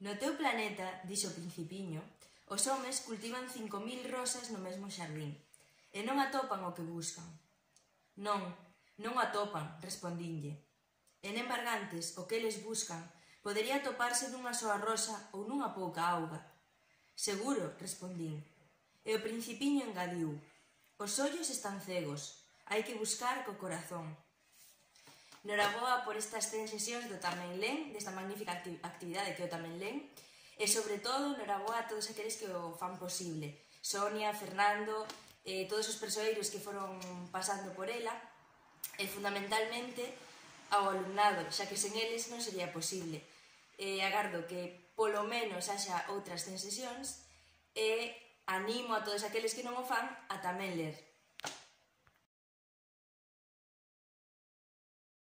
No teu planeta, dixo o principiño, os homes cultivan 5.000 rosas no mesmo xardín, e non atopan o que buscan. Non, non atopan, respondinlle. En embargantes, o que eles buscan podería atoparse dunha soa rosa ou nunha pouca auga. Seguro, respondín. E o principiño engadiu. Os ollos están cegos, hai que buscar co corazón. Noraboa por estas tres sesións do Tamén Len, desta magnífica actividade que o Tamén Len, e sobre todo noraboa a todos aqueles que o fan posible. Sonia, Fernando, eh, todos os persoeiros que foron pasando por ela, e fundamentalmente ao alumnado, xa que sen eles non sería posible. Eh, agardo que polo menos haxa outras 100 sesións e animo a todos aqueles que non o fan a tamén ler.